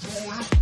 Boy.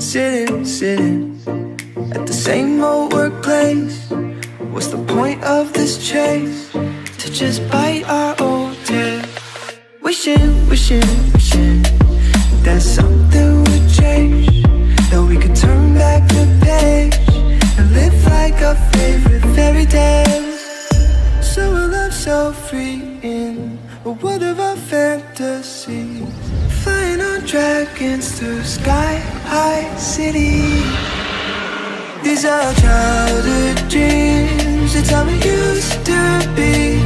sitting, sitting at the same old workplace. What's the point of this chase? To just bite our old tail. Wishing, wishing, wishing that something would change. That we could turn back the page and live like our favorite fairy tales. So a love so free in a world of our fantasies. Flying on dragons through sky high city. These are childhood dreams It's how we used to be.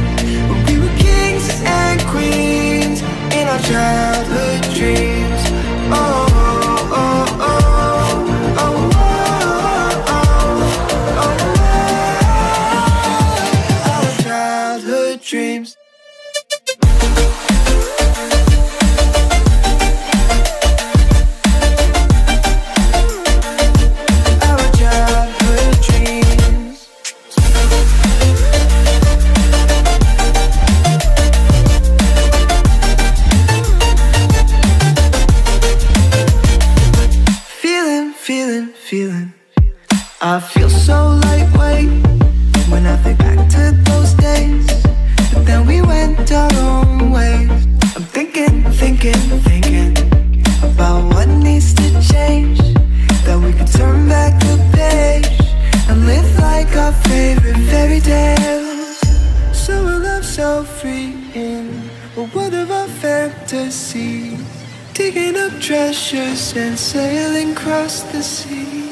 When we were kings and queens In our childhood dreams. Oh, and sailing across the sea.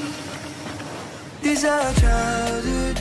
These are childhood